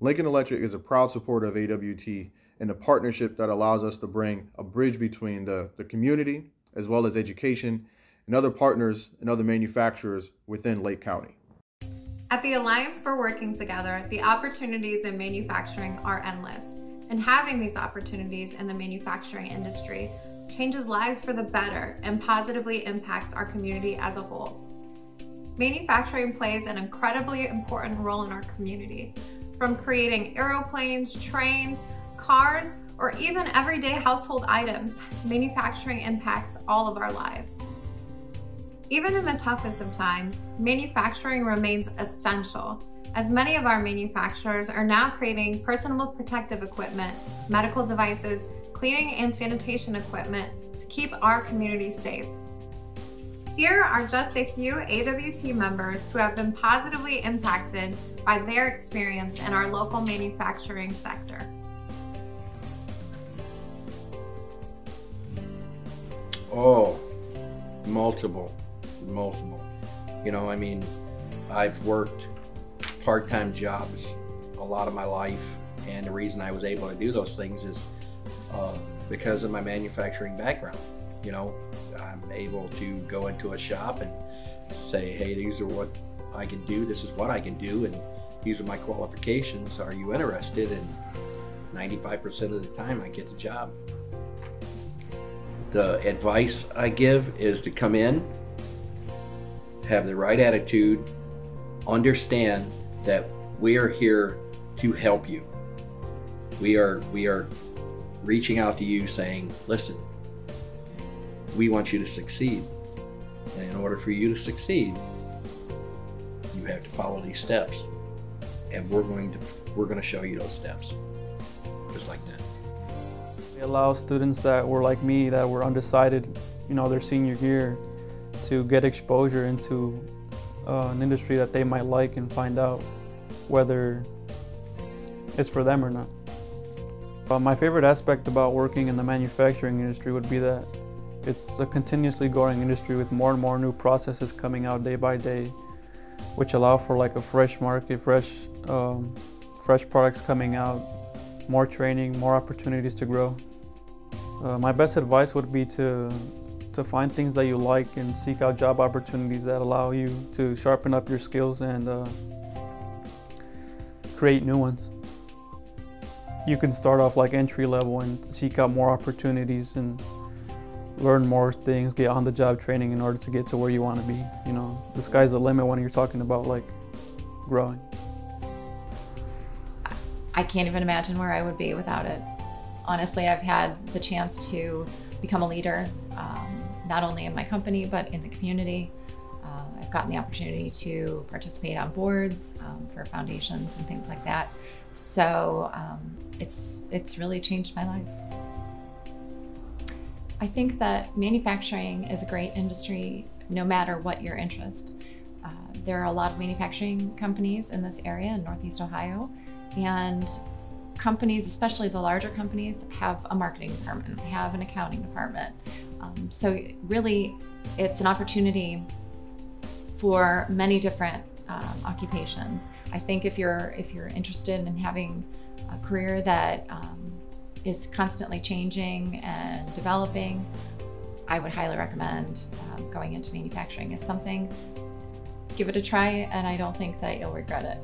Lincoln Electric is a proud supporter of AWT and a partnership that allows us to bring a bridge between the, the community as well as education and other partners and other manufacturers within Lake County. At the Alliance for Working Together, the opportunities in manufacturing are endless, and having these opportunities in the manufacturing industry changes lives for the better and positively impacts our community as a whole. Manufacturing plays an incredibly important role in our community, from creating aeroplanes, trains, cars, or even everyday household items, manufacturing impacts all of our lives. Even in the toughest of times, manufacturing remains essential as many of our manufacturers are now creating personal protective equipment, medical devices, cleaning and sanitation equipment to keep our community safe. Here are just a few AWT members who have been positively impacted by their experience in our local manufacturing sector. Oh, multiple, multiple. You know, I mean, I've worked part-time jobs a lot of my life, and the reason I was able to do those things is uh, because of my manufacturing background. You know, I'm able to go into a shop and say, hey, these are what I can do, this is what I can do, and these are my qualifications. Are you interested? And 95% of the time, I get the job. The advice I give is to come in, have the right attitude, understand that we are here to help you. We are we are reaching out to you saying, listen, we want you to succeed. And in order for you to succeed, you have to follow these steps. And we're going to we're going to show you those steps. Just like that. It allows students that were like me that were undecided, you know, their senior year to get exposure into uh, an industry that they might like and find out whether it's for them or not. Uh, my favorite aspect about working in the manufacturing industry would be that it's a continuously growing industry with more and more new processes coming out day by day, which allow for like a fresh market, fresh, um, fresh products coming out, more training, more opportunities to grow. Uh, my best advice would be to to find things that you like and seek out job opportunities that allow you to sharpen up your skills and uh, create new ones. You can start off like entry level and seek out more opportunities and learn more things, get on the job training in order to get to where you want to be. You know, the sky's the limit when you're talking about like growing. I can't even imagine where I would be without it. Honestly, I've had the chance to become a leader, um, not only in my company, but in the community. Uh, I've gotten the opportunity to participate on boards um, for foundations and things like that. So um, it's, it's really changed my life. I think that manufacturing is a great industry no matter what your interest. Uh, there are a lot of manufacturing companies in this area in Northeast Ohio, and companies, especially the larger companies, have a marketing department, have an accounting department. Um, so really, it's an opportunity for many different um, occupations. I think if you're if you're interested in having a career that um, is constantly changing and developing, I would highly recommend um, going into manufacturing. It's something, give it a try, and I don't think that you'll regret it.